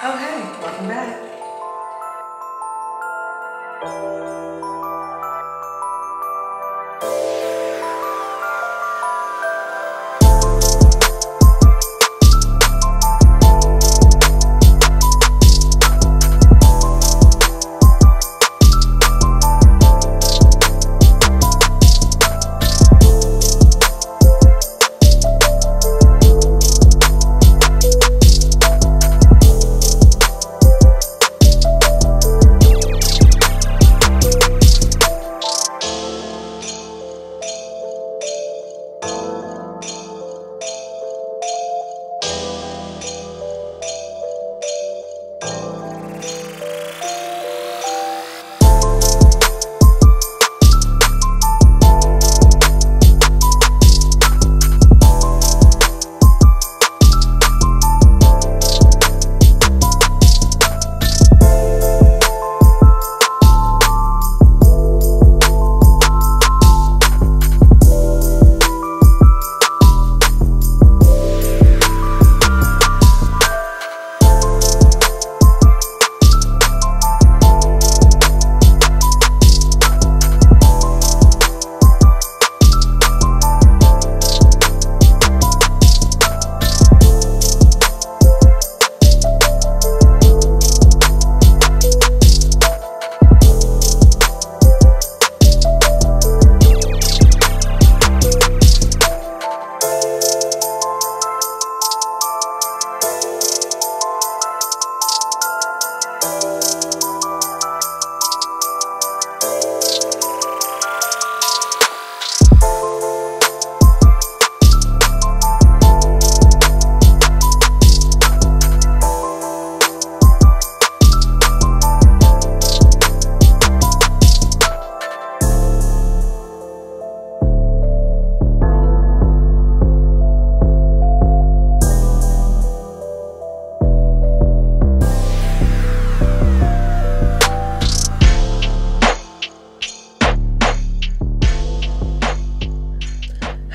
Oh, hey, welcome back.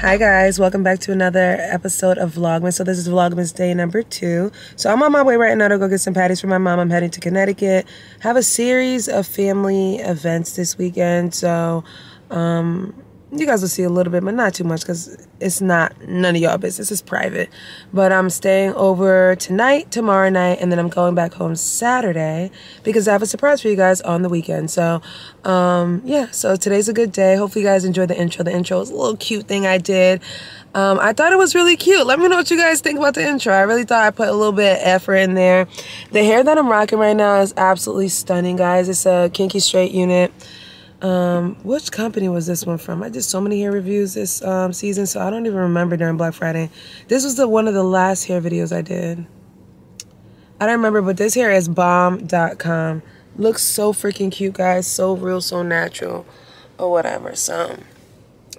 Hi guys, welcome back to another episode of Vlogmas. So this is Vlogmas day number two. So I'm on my way right now to go get some patties for my mom. I'm heading to Connecticut. Have a series of family events this weekend. So um, you guys will see a little bit, but not too much because it's not none of y'all business. It's private. But I'm staying over tonight, tomorrow night, and then I'm going back home Saturday because I have a surprise for you guys on the weekend. So, um, yeah, so today's a good day. Hopefully, you guys enjoyed the intro. The intro was a little cute thing I did. Um, I thought it was really cute. Let me know what you guys think about the intro. I really thought I put a little bit of effort in there. The hair that I'm rocking right now is absolutely stunning, guys. It's a kinky straight unit. Um, which company was this one from? I did so many hair reviews this um, season, so I don't even remember during Black Friday. This was the one of the last hair videos I did. I don't remember, but this hair is bomb.com. Looks so freaking cute, guys. So real, so natural, or whatever. So,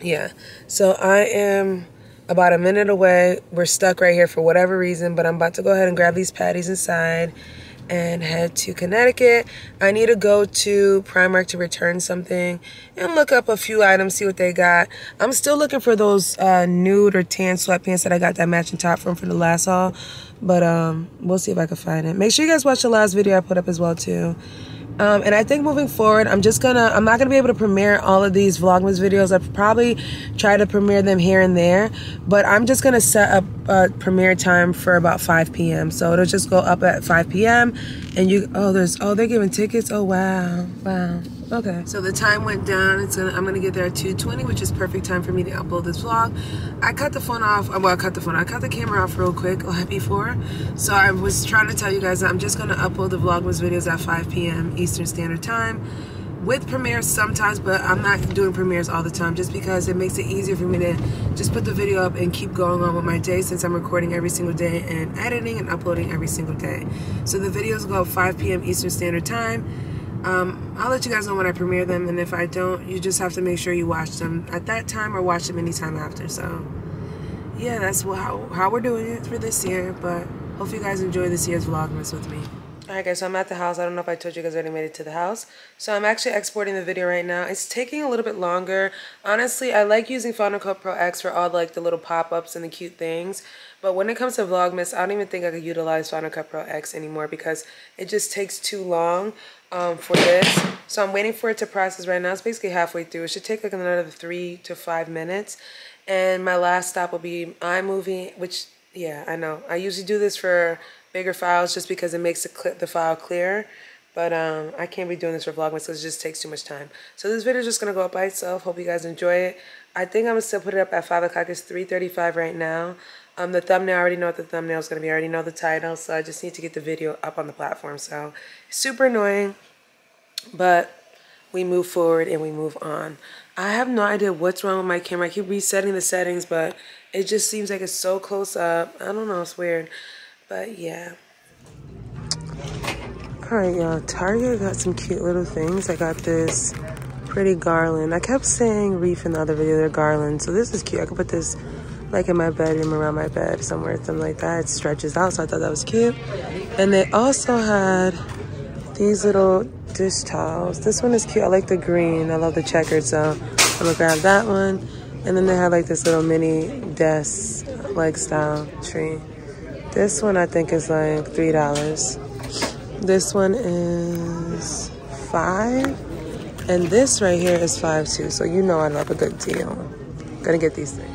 yeah. So I am about a minute away. We're stuck right here for whatever reason, but I'm about to go ahead and grab these patties inside and head to Connecticut. I need to go to Primark to return something and look up a few items, see what they got. I'm still looking for those uh, nude or tan sweatpants that I got that matching top from for the last haul. But um, we'll see if I can find it. Make sure you guys watch the last video I put up as well too. Um, and I think moving forward, I'm just gonna, I'm not gonna be able to premiere all of these Vlogmas videos. I'll probably try to premiere them here and there, but I'm just gonna set up a premiere time for about 5 p.m. So it'll just go up at 5 p.m. and you, oh, there's, oh, they're giving tickets. Oh, wow, wow. Okay. So the time went down. It's gonna, I'm gonna get there at 2:20, which is perfect time for me to upload this vlog. I cut the phone off. Uh, well, I cut the phone. I cut the camera off real quick before. So I was trying to tell you guys that I'm just gonna upload the Vlogmas videos at 5 p.m. Eastern Standard Time with premieres sometimes, but I'm not doing premieres all the time just because it makes it easier for me to just put the video up and keep going on with my day since I'm recording every single day and editing and uploading every single day. So the videos go up 5 p.m. Eastern Standard Time. Um, I'll let you guys know when I premiere them, and if I don't, you just have to make sure you watch them at that time or watch them anytime after. So, yeah, that's how, how we're doing it for this year, but hope you guys enjoy this year's Vlogmas with me. Alright guys, so I'm at the house. I don't know if I told you guys I already made it to the house. So I'm actually exporting the video right now. It's taking a little bit longer. Honestly, I like using Final Cut Pro X for all like the little pop-ups and the cute things. But when it comes to Vlogmas, I don't even think I could utilize Final Cut Pro X anymore because it just takes too long um, for this. So I'm waiting for it to process right now. It's basically halfway through. It should take like another three to five minutes. And my last stop will be iMovie, which, yeah, I know. I usually do this for bigger files just because it makes the, the file clearer. But um, I can't be doing this for Vlogmas because it just takes too much time. So this video is just going to go up by itself. Hope you guys enjoy it. I think I'm going to still put it up at 5 o'clock. It's 3.35 right now. Um, the thumbnail, I already know what the thumbnail is going to be. I already know the title. So I just need to get the video up on the platform. So super annoying. But we move forward and we move on. I have no idea what's wrong with my camera. I keep resetting the settings, but it just seems like it's so close up. I don't know. It's weird. But yeah. Alright, y'all. Target got some cute little things. I got this pretty garland. I kept saying wreath in the other video. They're garland. So this is cute. I could put this like in my bedroom, around my bed, somewhere, something like that. It stretches out, so I thought that was cute. And they also had these little dish towels. This one is cute. I like the green. I love the checkered, so I'm gonna grab that one. And then they had like this little mini desk, like style tree. This one I think is like three dollars. This one is five. And this right here is five too. So you know I love a good deal. Gonna get these things.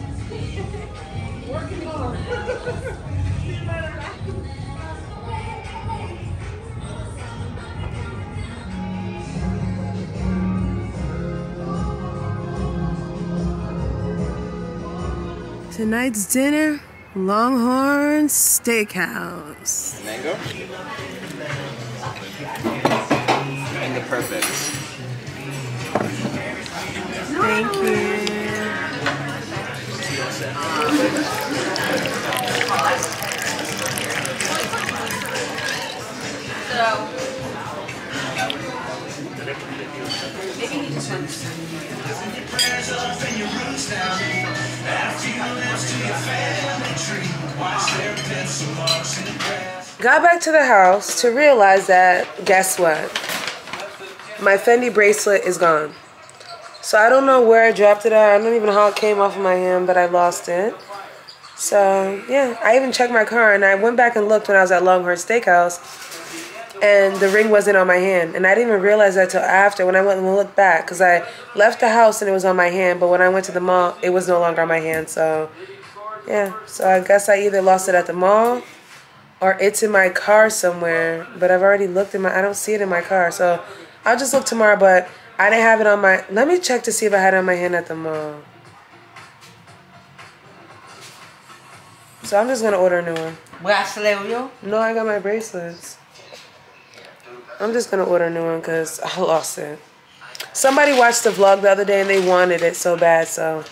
Tonight's dinner Longhorn Steakhouse. Mango? And the perfect. Thank you. So, maybe he just went. Got back to the house to realize that, guess what? My Fendi bracelet is gone. So I don't know where I dropped it at. I don't even know how it came off of my hand, but I lost it. So, yeah. I even checked my car, and I went back and looked when I was at Longhorn Steakhouse, and the ring wasn't on my hand. And I didn't even realize that till after when I went and looked back, because I left the house and it was on my hand, but when I went to the mall, it was no longer on my hand. So, yeah. So I guess I either lost it at the mall or it's in my car somewhere, but I've already looked in my, I don't see it in my car. So I'll just look tomorrow, but I didn't have it on my, let me check to see if I had it on my hand at the mall. So I'm just going to order a new one. No, I got my bracelets. I'm just going to order a new one because I lost it. Somebody watched the vlog the other day and they wanted it so bad, so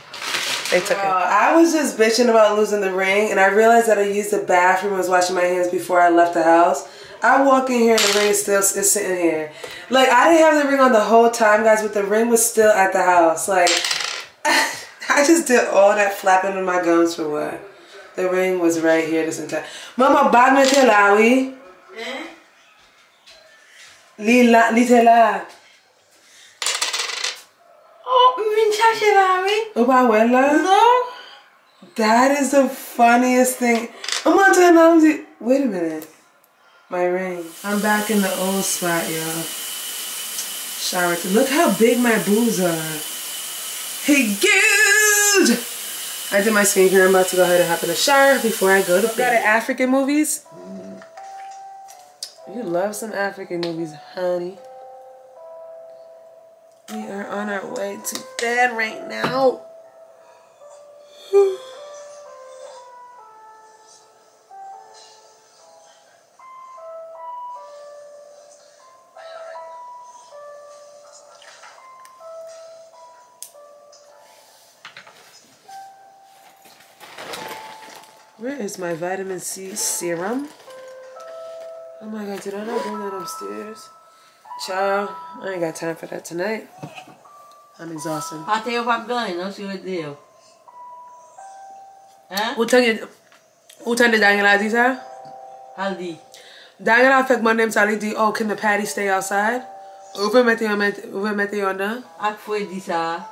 they took it. I was just bitching about losing the ring, and I realized that I used the bathroom and was washing my hands before I left the house. I walk in here and the ring is still is sitting here. Like, I didn't have the ring on the whole time, guys, but the ring was still at the house. Like, I just did all that flapping of my gums for what? The ring was right here this entire... time. Mama, bag me te lawi. Eh? Li la, li te la. Oh, Minchache Larry? Oba oh, wela? No? That is the funniest thing. I'm on to another. Wait a minute. My ring. I'm back in the old spot, y'all. Shower. Look how big my boobs are. Hey, good. I did my skincare. I'm about to go ahead and hop in the shower before I go to bed. Got African movies? You love some African movies, honey. We are on our way to bed right now. Where is my vitamin C serum? Oh my god, did I not bring that upstairs? Child, I ain't got time for that tonight. I'm exhausted. Até eu vou ganhar, não se eu deu. Hã? Who tell you? Who tell you Daniel Aziza? Ali. Dagger affect my name Sally D. Oh, can the patty stay outside? Over meti over meti onda. Ak foi di sa.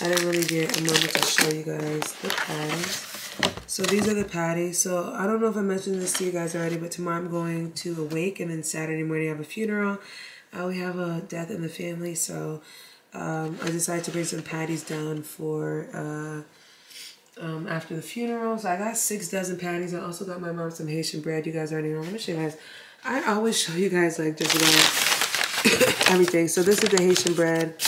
I didn't really get a moment to show you guys the patties. So these are the patties. So I don't know if I mentioned this to you guys already, but tomorrow I'm going to a wake and then Saturday morning I have a funeral. Uh, we have a death in the family, so um, I decided to bring some patties down for uh, um, after the funeral. So I got six dozen patties. I also got my mom some Haitian bread. You guys already know. Let me show you guys. I always show you guys like just about everything. So this is the Haitian bread.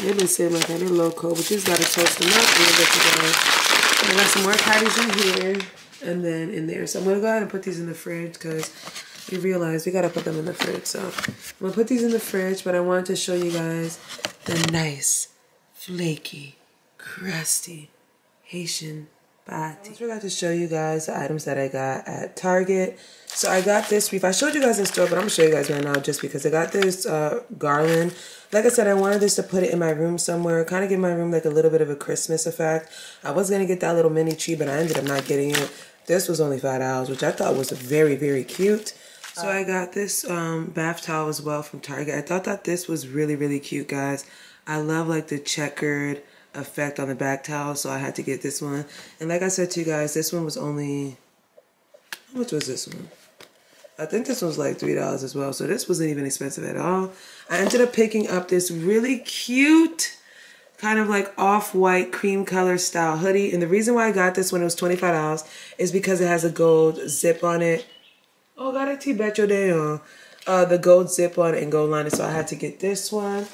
They've been sitting like that. They're loco, but you just gotta toast them up a little bit. I got some more patties in here and then in there. So I'm gonna go ahead and put these in the fridge because you realize we gotta put them in the fridge. So I'm gonna put these in the fridge, but I wanted to show you guys the nice, flaky, crusty Haitian patty. I forgot to show you guys the items that I got at Target. So I got this wreath. I showed you guys in store, but I'm gonna show you guys right now just because I got this uh, garland. Like I said, I wanted this to put it in my room somewhere, kind of give my room like a little bit of a Christmas effect. I was gonna get that little mini tree, but I ended up not getting it. This was only five dollars, which I thought was very, very cute. So I got this um, bath towel as well from Target. I thought that this was really, really cute, guys. I love like the checkered effect on the back towel, so I had to get this one. And like I said to you guys, this one was only, how much was this one? I think this was like $3 as well. So this wasn't even expensive at all. I ended up picking up this really cute kind of like off-white cream color style hoodie. And the reason why I got this when it was $25 is because it has a gold zip on it. Oh, got a Tibeto Deo. Uh, the gold zip on it and gold liner. So I had to get this one.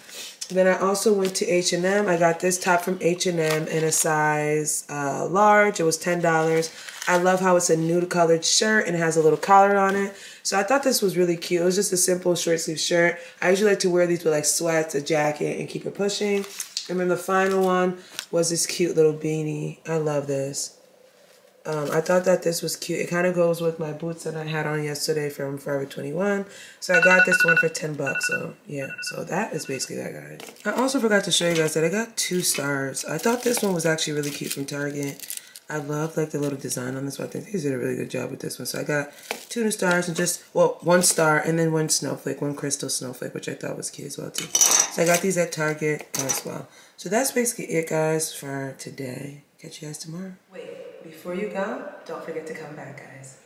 Then I also went to H&M. I got this top from H&M in a size uh, large. It was $10. I love how it's a nude colored shirt and it has a little collar on it. So I thought this was really cute. It was just a simple short sleeve shirt. I usually like to wear these with like sweats, a jacket, and keep it pushing. And then the final one was this cute little beanie. I love this. Um, I thought that this was cute. It kind of goes with my boots that I had on yesterday from Forever 21. So I got this one for 10 bucks. So yeah, so that is basically that, guys. I also forgot to show you guys that I got two stars. I thought this one was actually really cute from Target. I love like the little design on this one. I think they did a really good job with this one. So I got two new stars and just, well, one star and then one snowflake, one crystal snowflake, which I thought was cute as well too. So I got these at Target as well. So that's basically it, guys, for today. Catch you guys tomorrow. Wait, before you go, don't forget to come back, guys.